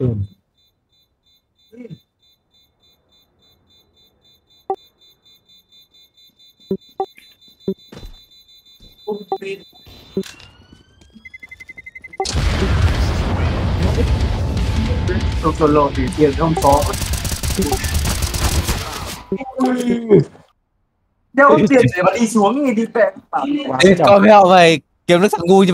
อืมตัวโซโล่ตีเตียนต้องซ้อเดี๋ยวเปลี่ยนเสียมันอีสวงไงดีแปลกปากเอ้ยก็ไม่เอาไป เกมนักสังกูจ